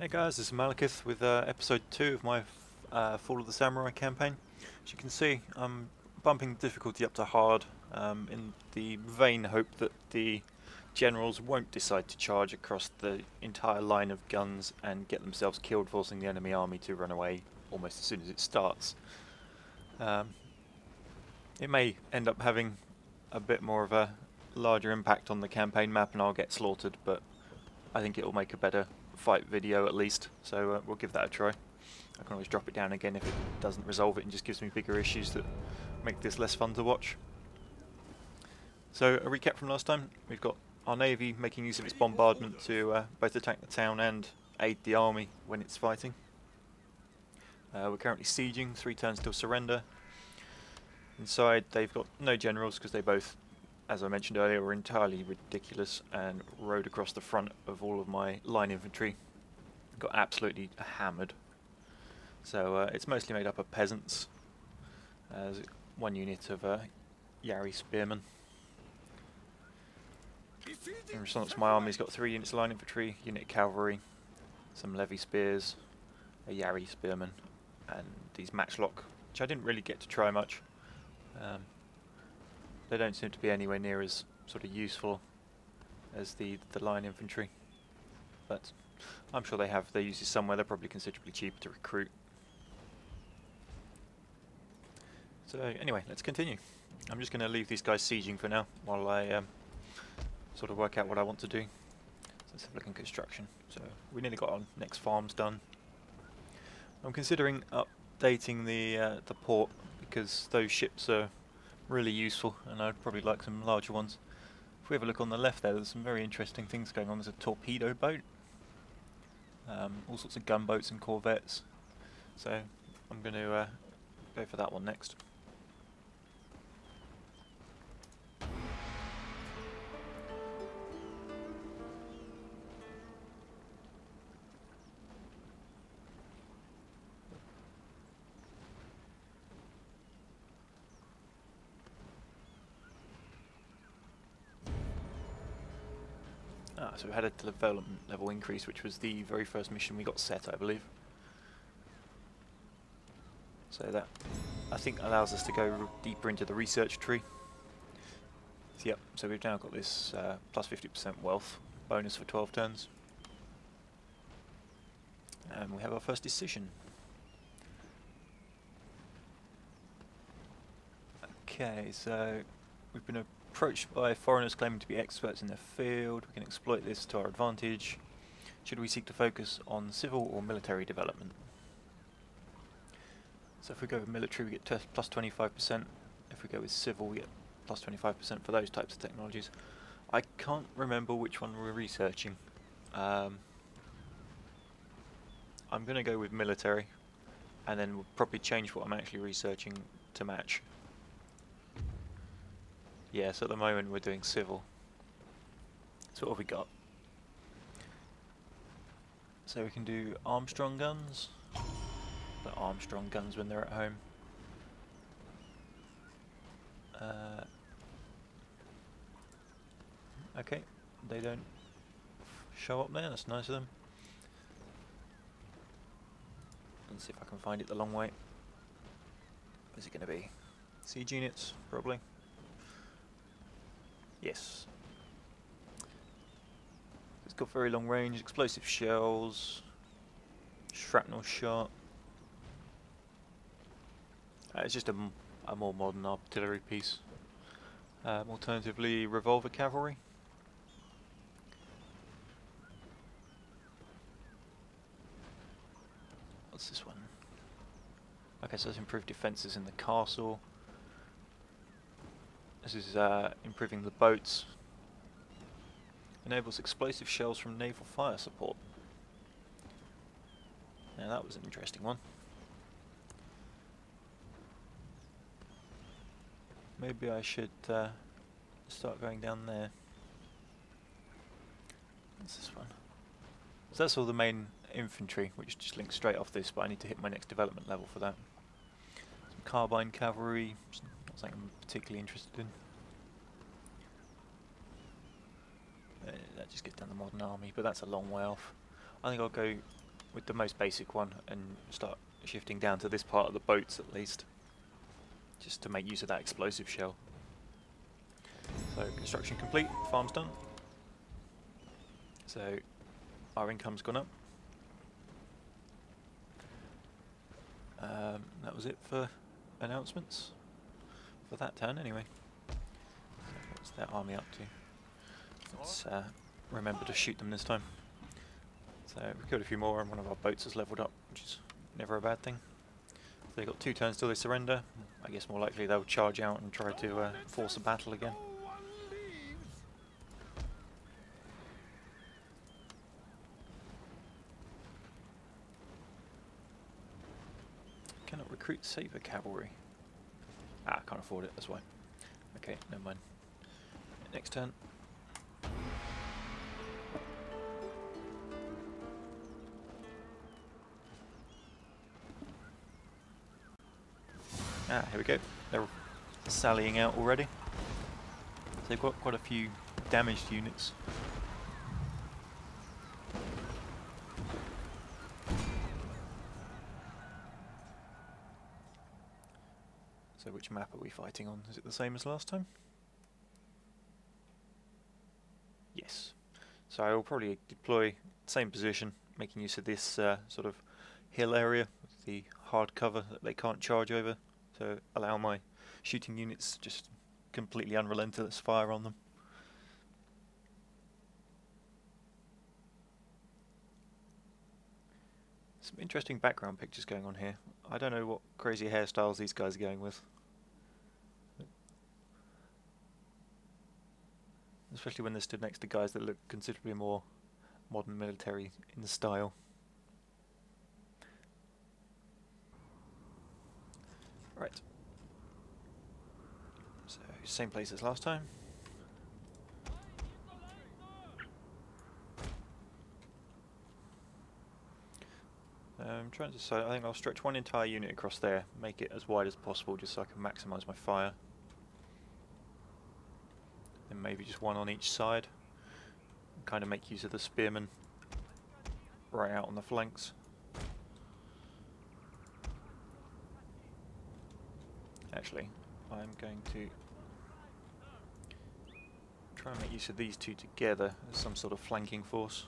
Hey guys, this is Malakith with uh, episode 2 of my uh, Fall of the Samurai campaign. As you can see, I'm bumping the difficulty up to hard um, in the vain hope that the generals won't decide to charge across the entire line of guns and get themselves killed, forcing the enemy army to run away almost as soon as it starts. Um, it may end up having a bit more of a larger impact on the campaign map and I'll get slaughtered, but I think it will make a better fight video at least, so uh, we'll give that a try. I can always drop it down again if it doesn't resolve it and just gives me bigger issues that make this less fun to watch. So a recap from last time, we've got our navy making use of its bombardment to uh, both attack the town and aid the army when it's fighting. Uh, we're currently sieging, three turns till surrender. Inside they've got no generals because they both as I mentioned earlier, were entirely ridiculous and rode across the front of all of my line infantry. Got absolutely hammered. So uh, it's mostly made up of peasants. Uh, one unit of uh, Yari spearmen. In response, my army's got three units of line infantry, unit cavalry, some levy spears, a Yari spearman, and these matchlock, which I didn't really get to try much. Um, they don't seem to be anywhere near as sort of useful as the the line infantry, but I'm sure they have their uses somewhere. They're probably considerably cheaper to recruit. So anyway, let's continue. I'm just going to leave these guys sieging for now while I um, sort of work out what I want to do. So let's have a look in construction. So we nearly got our next farms done. I'm considering updating the uh, the port because those ships are really useful and I'd probably like some larger ones. If we have a look on the left there, there's some very interesting things going on. There's a torpedo boat, um, all sorts of gunboats and corvettes. So I'm going to uh, go for that one next. So we had a development level increase, which was the very first mission we got set, I believe. So that, I think, allows us to go deeper into the research tree. So, yep, so we've now got this uh, plus 50% wealth bonus for 12 turns. And we have our first decision. Okay, so we've been approached by foreigners claiming to be experts in their field. We can exploit this to our advantage. Should we seek to focus on civil or military development? So if we go with military, we get plus 25%. If we go with civil, we get plus 25% for those types of technologies. I can't remember which one we're researching. Um, I'm going to go with military, and then we'll probably change what I'm actually researching to match. Yeah, so at the moment we're doing civil. So what have we got? So we can do Armstrong guns. The Armstrong guns when they're at home. Uh, okay, they don't show up there, that's nice of them. Let's see if I can find it the long way. Where's it going to be? Siege units, probably. Yes. It's got very long range, explosive shells, shrapnel shot. Uh, it's just a, a, more modern artillery piece. Um, alternatively, revolver cavalry. What's this one? Okay, so it's improved defences in the castle. This is uh, improving the boats. Enables explosive shells from naval fire support. Now that was an interesting one. Maybe I should uh, start going down there. What's this one? So that's all the main infantry, which just links straight off this, but I need to hit my next development level for that. Some carbine cavalry, something I'm particularly interested in. Uh, that just gets down the modern army, but that's a long way off. I think I'll go with the most basic one and start shifting down to this part of the boats at least. Just to make use of that explosive shell. So construction complete, farm's done. So our income's gone up. Um, that was it for announcements for that turn anyway. So what's their army up to? Let's uh, remember to shoot them this time. So we've killed a few more and one of our boats has leveled up, which is never a bad thing. So they've got two turns till they surrender. I guess more likely they'll charge out and try to uh, force a battle again. Cannot recruit saber cavalry. Ah, can't afford it, that's why. Okay, never mind. Next turn. Ah, here we go. They're sallying out already. So they've got quite a few damaged units. So which map are we fighting on? Is it the same as last time? Yes. So I will probably deploy same position, making use of this uh, sort of hill area with the hard cover that they can't charge over to allow my shooting units just completely unrelentless fire on them. Some interesting background pictures going on here. I don't know what crazy hairstyles these guys are going with. Especially when they're stood next to guys that look considerably more modern military in style. Right. So, same place as last time. I'm um, trying to decide, I think I'll stretch one entire unit across there, make it as wide as possible just so I can maximise my fire. Then maybe just one on each side. Kind of make use of the spearmen right out on the flanks. Actually, I'm going to try and make use of these two together as some sort of flanking force.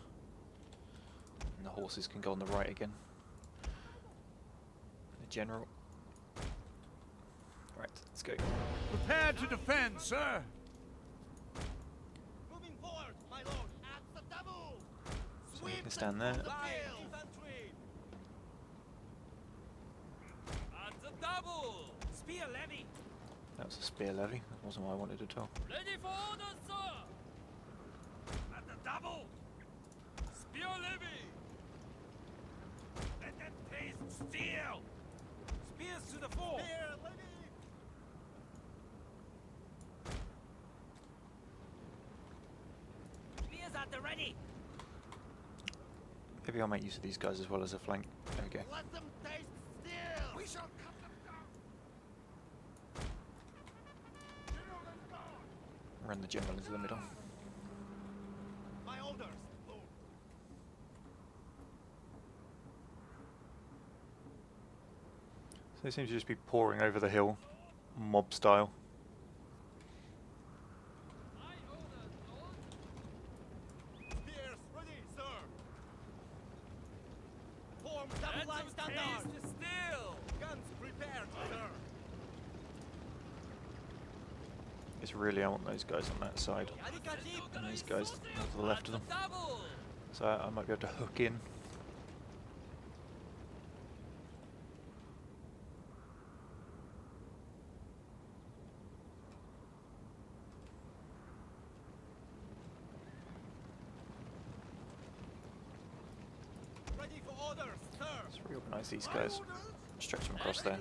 And the horses can go on the right again The general. Right, let's go. Prepare to defend, sir. Moving forward, my lord. At the double. So we can stand there. At the double. Spear levy. That was a spear levy. That wasn't what I wanted at all. Ready for orders, sir. At the double. Spear levy. Let that taste steel. Spears to the fore! Spear, levy! Spears at the ready! Maybe I'll make use of these guys as well as a flank. There we go. Let them taste steel! We shall cut them down! Run the general into the middle. Oh. So they seem to just be pouring over the hill, mob style. It's really I want those guys on that side. And these guys to the left of them. So I might be able to hook in. Let's Reorganize these guys. Stretch them across there.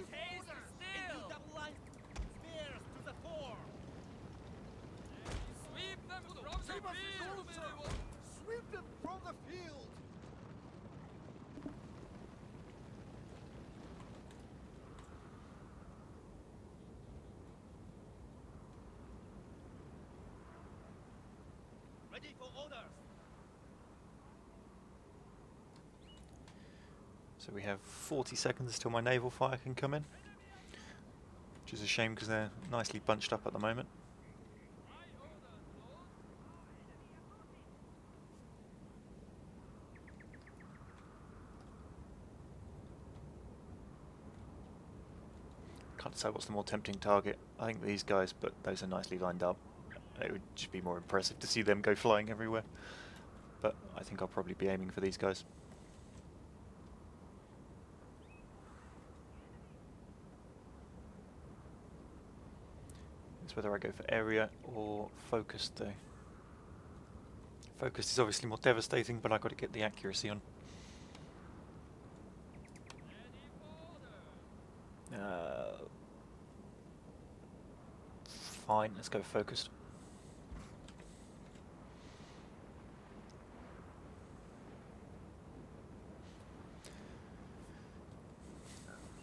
So we have 40 seconds till my naval fire can come in. Which is a shame because they're nicely bunched up at the moment. Can't decide what's the more tempting target. I think these guys, but those are nicely lined up. It would just be more impressive to see them go flying everywhere. But I think I'll probably be aiming for these guys. It's whether I go for area or focused though. Focused is obviously more devastating, but I've got to get the accuracy on. Uh, fine, let's go focused.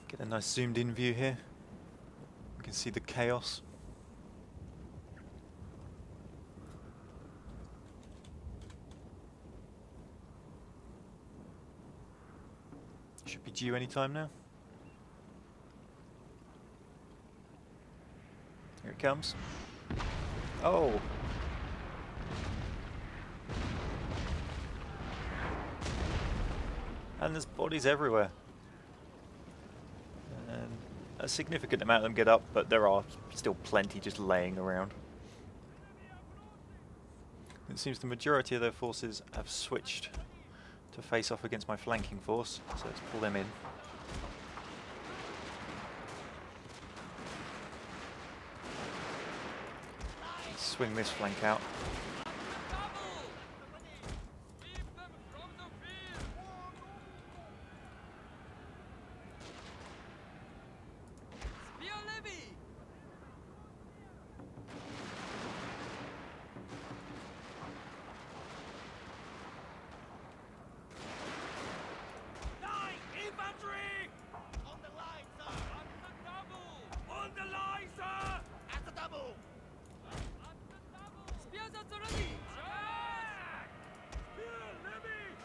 Get a nice zoomed in view here. You can see the chaos. Should be due any time now. Here it comes. Oh! And there's bodies everywhere. And a significant amount of them get up, but there are still plenty just laying around. It seems the majority of their forces have switched to face off against my flanking force, so let's pull them in. Swing this flank out. Infantry! On the line, sir! At the double! On the line, sir! At the double! At the double! Spears at the ready! Charge! Spear, levy!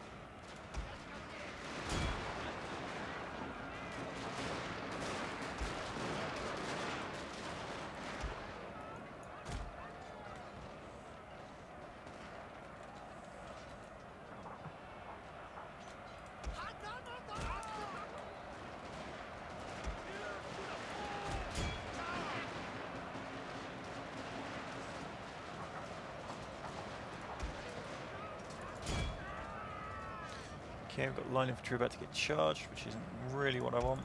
Okay, we've got line infantry about to get charged, which isn't really what I want.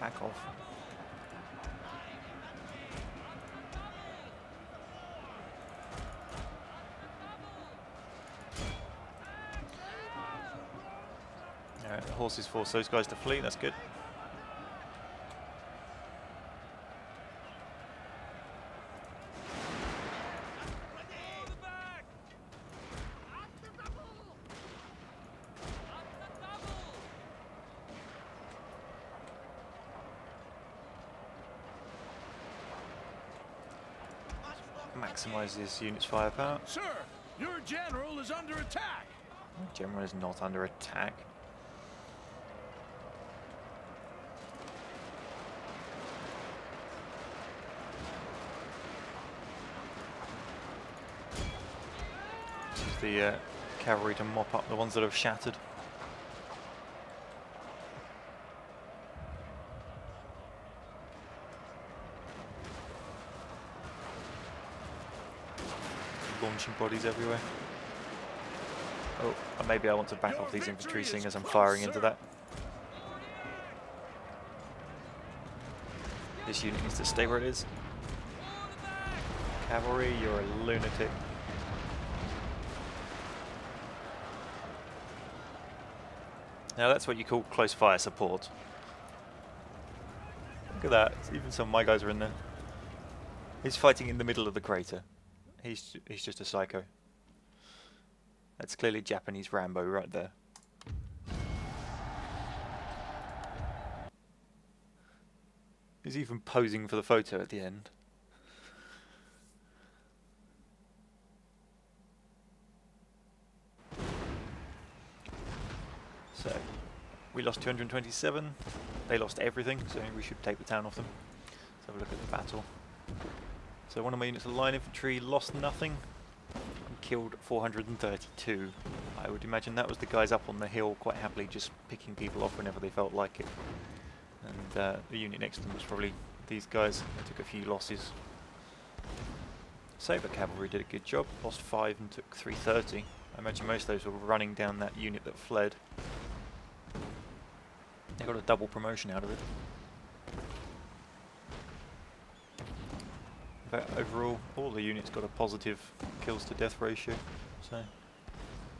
Back off. Alright, the horses force those guys to flee, that's good. Fall the back! At the double! At the double! Maximise this unit's firepower. Sir, your general is under attack. General is not under attack. This is the uh, cavalry to mop up the ones that have shattered. Bodies everywhere. Oh, maybe I want to back off these infantry seeing as I'm firing into that. This unit needs to stay where it is. Fall the back! Cavalry, you're a lunatic. Now that's what you call close fire support. Look at that, even some of my guys are in there. He's fighting in the middle of the crater. He's he's just a psycho. That's clearly Japanese Rambo right there. He's even posing for the photo at the end. So, We lost 227. They lost everything, so we should take the town off them. Let's have a look at the battle. So one of my units of line infantry lost nothing and killed 432. I would imagine that was the guys up on the hill quite happily just picking people off whenever they felt like it. And uh, the unit next to them was probably these guys. They took a few losses. Sabre Cavalry did a good job, lost 5 and took 330. I imagine most of those were running down that unit that fled. They got a double promotion out of it. But overall, all the units got a positive kills to death ratio, so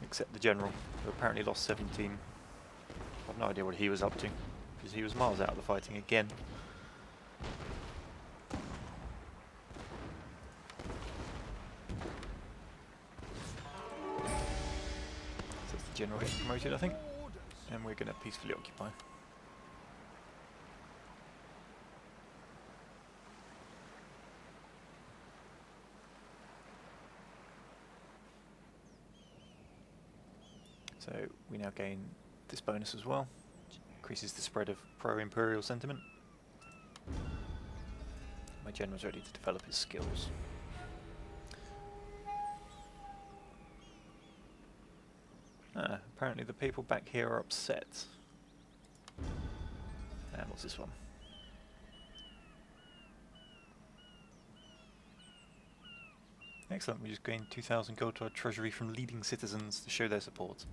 except the general, who apparently lost 17. I've no idea what he was up to, because he was miles out of the fighting again. So the general getting promoted, I think, and we're going to peacefully occupy. So we now gain this bonus as well, increases the spread of pro-imperial sentiment. My general's ready to develop his skills. Ah, apparently the people back here are upset. And what's this one? Excellent, we just gained 2,000 gold to our treasury from leading citizens to show their support.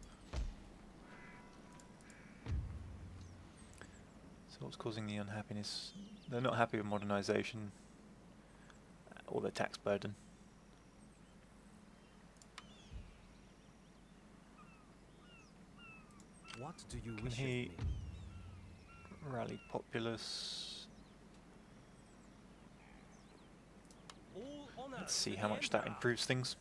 So what's causing the unhappiness? They're not happy with modernisation or their tax burden. What do you Can wish he rally populace? Let's see how much that improves things.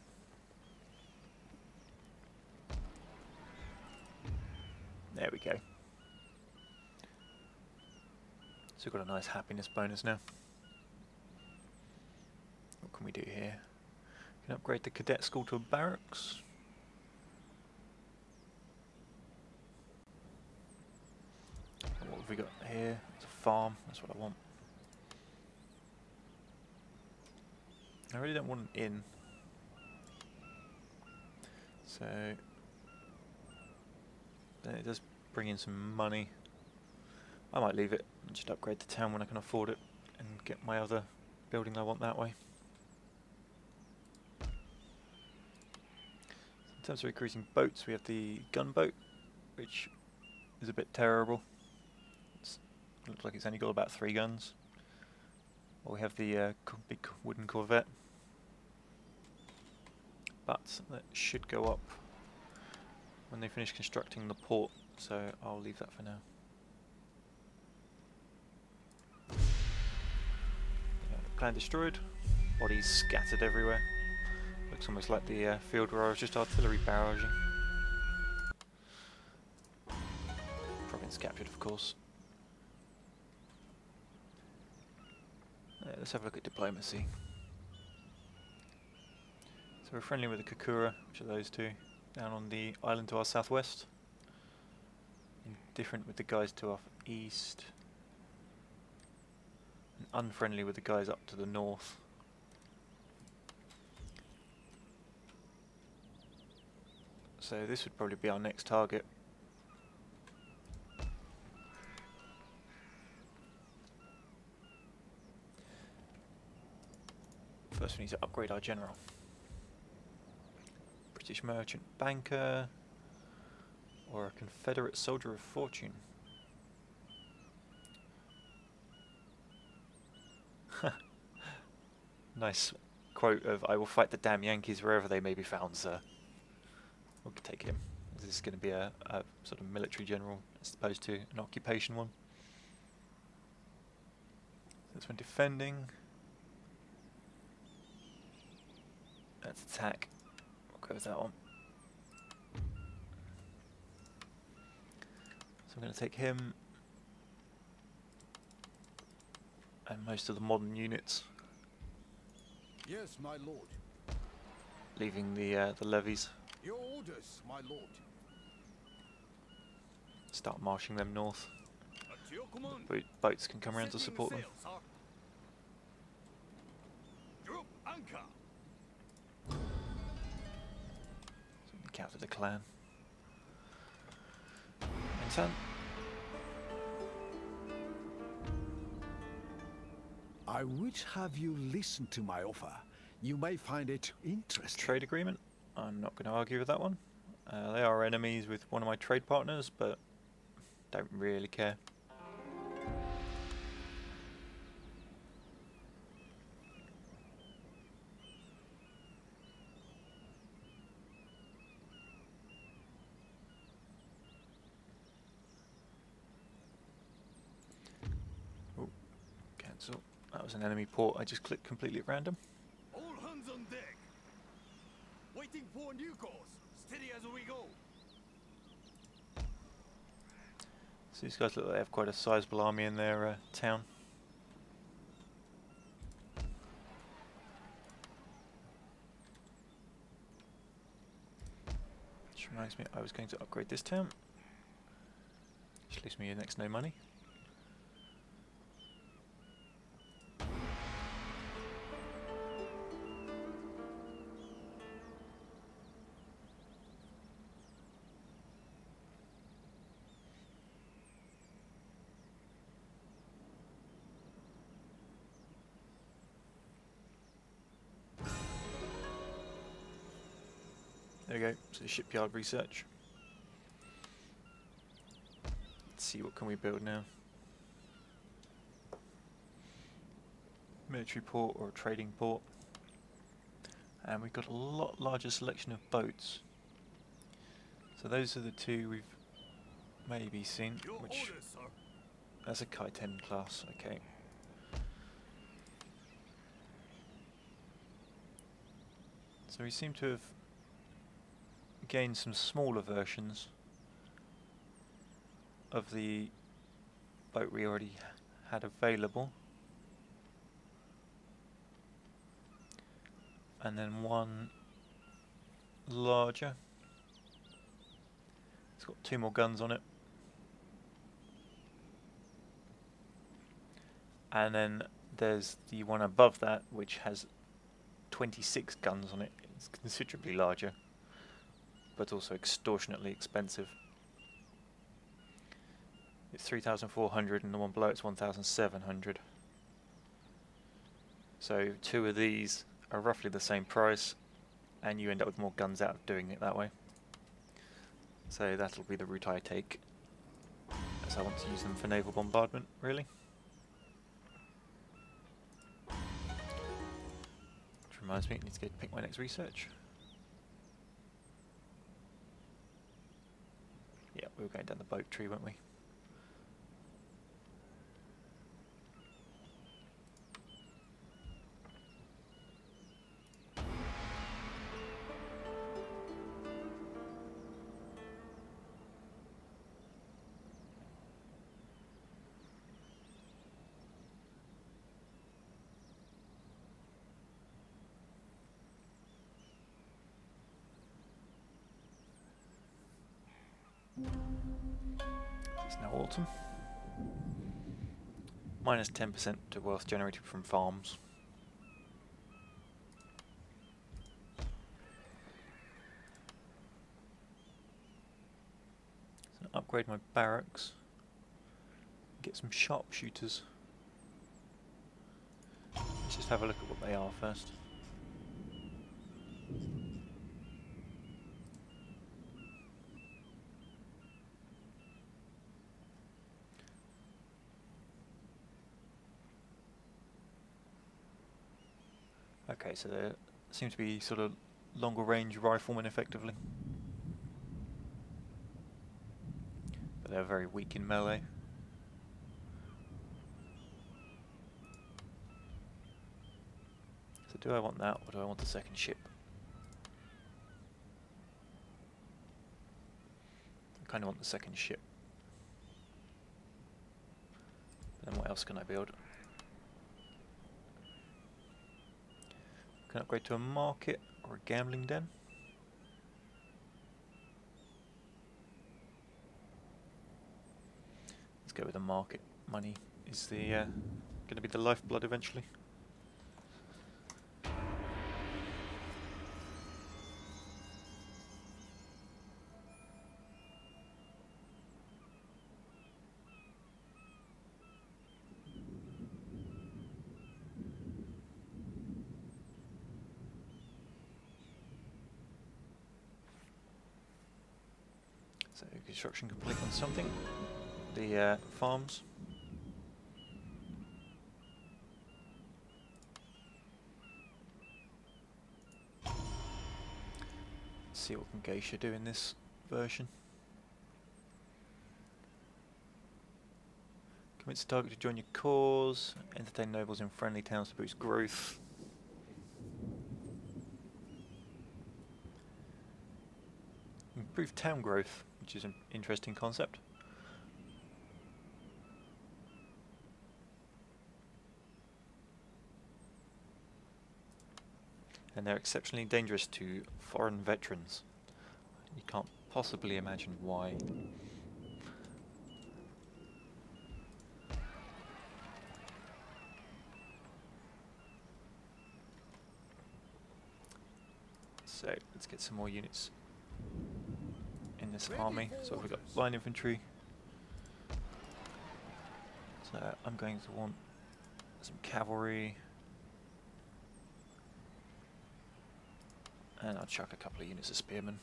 There we go. We've got a nice happiness bonus now. What can we do here? Can upgrade the cadet school to a barracks. What have we got here? It's a farm. That's what I want. I really don't want an inn. So it does bring in some money. I might leave it and just upgrade the town when I can afford it and get my other building I want that way. In terms of recruiting boats, we have the gunboat, which is a bit terrible. It's, looks like it's only got about three guns. Or we have the uh, big wooden corvette. But that should go up when they finish constructing the port, so I'll leave that for now. Plan destroyed, bodies scattered everywhere. Looks almost like the uh, field where I was just artillery barraging. Province captured, of course. Uh, let's have a look at diplomacy. So we're friendly with the Kokura, which are those two, down on the island to our southwest. Indifferent with the guys to our east. Unfriendly with the guys up to the north. So this would probably be our next target. First we need to upgrade our general. British merchant banker or a Confederate soldier of fortune. Nice quote of I will fight the damn Yankees wherever they may be found, sir. We'll take him. This is going to be a, a sort of military general as opposed to an occupation one. This one defending. That's attack. We'll go with that one. So I'm going to take him and most of the modern units, Yes, my lord. leaving the uh, the levies. Your orders, my lord. start marching them north. Bo- boats can come around to support them. Drop anchor. Encounter the clan. In turn, I would have you listen to my offer. You may find it interesting. trade agreement. I'm not going to argue with that one. Uh, they are enemies with one of my trade partners, but don't really care. Oh, cancel. That was an enemy port. I just clicked completely at random. All hands on deck. Waiting for a new course. Steady as we go. So these guys look like they have quite a sizable army in their uh, town. Which reminds me, I was going to upgrade this town. Which leaves me next no money. There we go. So shipyard research. Let's see what can we build now. Military port or a trading port. And we've got a lot larger selection of boats. So those are the two we've maybe seen. Which that's a Kaiten class, okay. So we seem to have gained some smaller versions of the boat we already had available. And then one larger. It's got two more guns on it. And then there's the one above that which has 26 guns on it. It's considerably larger but also extortionately expensive. It's 3,400 and the one below it's 1,700. So two of these are roughly the same price and you end up with more guns out of doing it that way. So that'll be the route I take as I want to use them for naval bombardment really. Which reminds me, I need to go pick my next research. Yeah, we were going down the boat tree, weren't we? It's now autumn. Minus 10% to wealth generated from farms. So upgrade my barracks. Get some sharpshooters. Let's just have a look at what they are first. Okay, so they seem to be sort of longer range riflemen effectively. But they're very weak in melee. So do I want that or do I want the second ship? I kind of want the second ship. Then what else can I build? Can upgrade to a market or a gambling den. Let's go with the market. Money is the uh, going to be the lifeblood eventually. So construction complete on something. The uh, farms. Let's see what can Geisha do in this version. Convince the target to join your cause. Entertain nobles in friendly towns to boost growth. Improve town growth, which is an interesting concept. And they're exceptionally dangerous to foreign veterans. You can't possibly imagine why. So let's get some more units this army. So we've got line infantry. So I'm going to want some cavalry. And I'll chuck a couple of units of spearmen.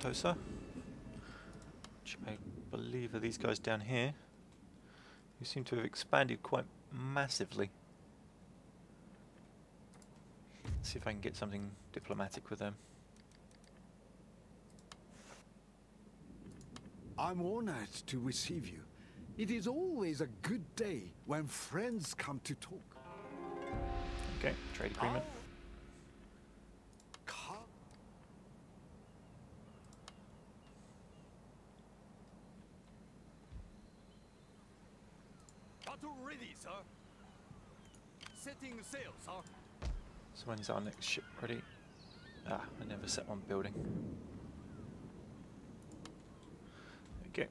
Tosa, which I believe are these guys down here, who seem to have expanded quite massively. Let's see if I can get something diplomatic with them. I'm honored to receive you. It is always a good day when friends come to talk. Okay, trade agreement. Battle ready, sir. Setting sail, sir. So when's our next ship ready? Ah, I never set one building. Okay.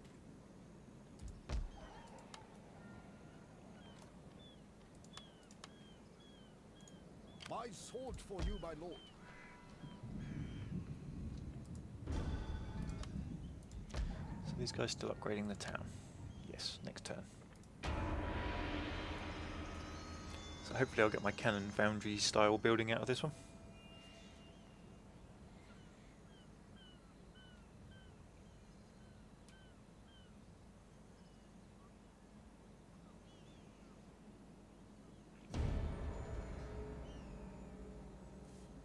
My sword for you, my lord. So these guys still upgrading the town. Yes, next turn. So hopefully I'll get my cannon foundry style building out of this one.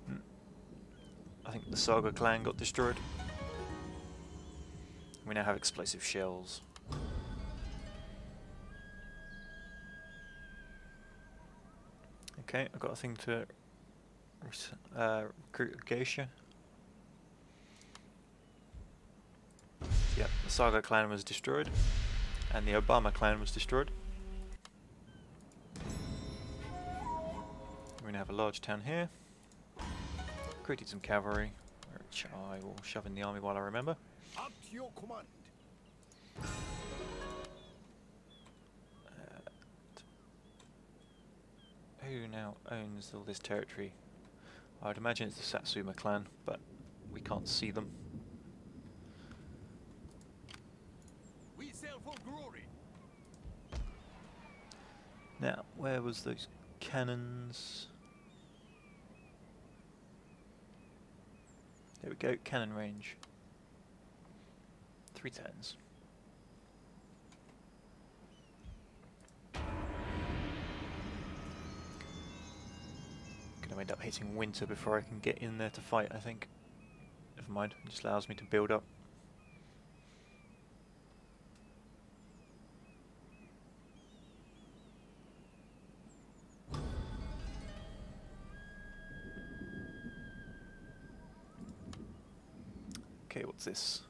Hmm. I think the Saga clan got destroyed. We now have explosive shells. Okay, I've got a thing to uh, recruit geisha. Yep, the Saga clan was destroyed, and the Obama clan was destroyed. We're gonna have a large town here. Created some cavalry, which I will shove in the army while I remember. At your command. Who now owns all this territory? I'd imagine it's the Satsuma clan, but we can't see them. We sail for glory. Now, where was those cannons? There we go, cannon range. Three turns. going to end up hitting winter before I can get in there to fight, I think. Never mind, it just allows me to build up. Okay, what's this?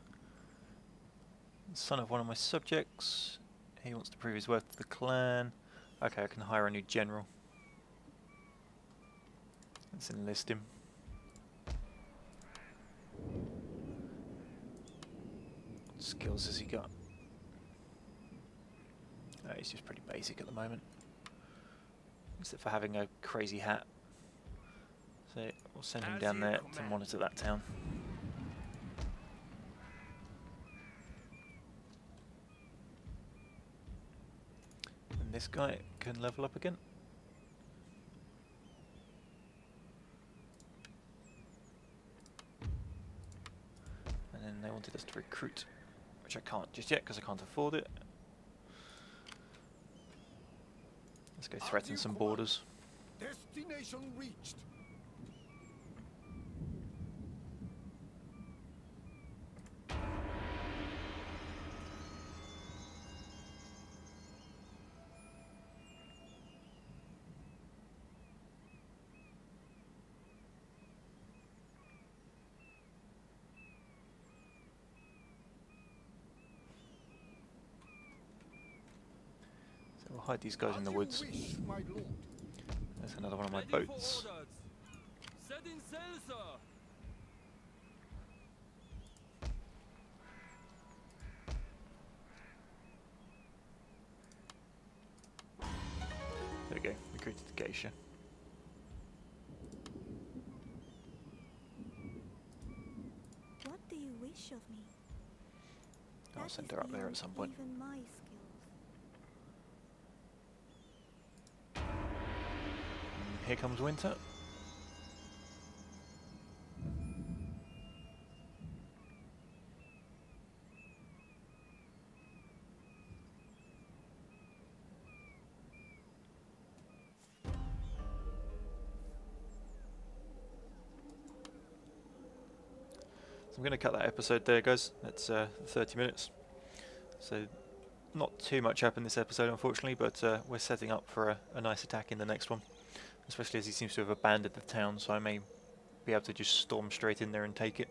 Son of one of my subjects. He wants to prove his worth to the clan. Okay, I can hire a new general. Let's enlist him. What skills has he got? Oh, he's just pretty basic at the moment. Except for having a crazy hat. So we'll send him down there to monitor that town. And this guy can level up again. And then they which I can't just yet because I can't afford it. Let's go threaten some borders. Destination reached. Hide these guys in the woods. wish, my lord. There's another one of my boats. orders. Setting sail, sir. There we go, recruited the geisha. What do you wish of me? I'll send her up there at some point. Here comes winter. So I'm going to cut that episode there, guys. That's uh, 30 minutes. So not too much happened this episode, unfortunately, but uh, we're setting up for a, a nice attack in the next one. Especially as he seems to have abandoned the town, so I may be able to just storm straight in there and take it.